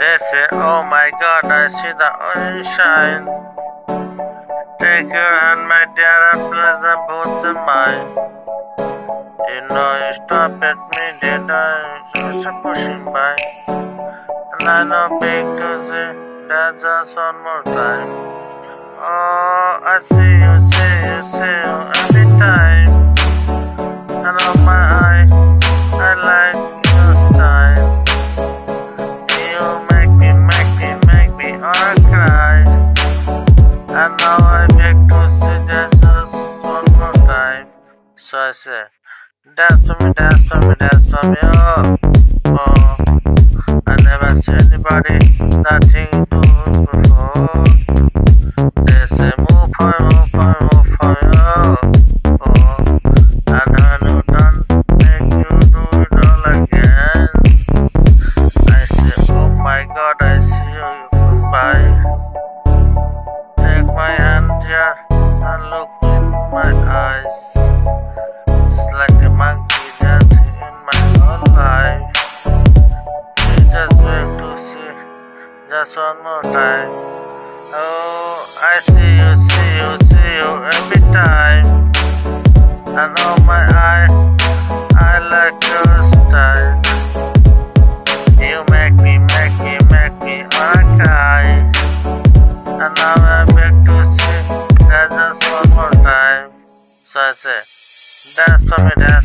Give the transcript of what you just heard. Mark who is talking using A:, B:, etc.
A: They say, Oh my god, I see the orange shine. Take your hand, my dear, and place them both in mine. You know you stop at me, did I? Just pushing by. And I know big to say, that's just one more time. Oh, I see you, see you, see you Dance for me, dance for me, dance for me, oh. Just one more time. Oh, I see you, see you, see you every time. And oh my eye, I like your style. You make me, make me, make me wanna cry. And now I beg to see that just one more time. So I say, dance for me, dance.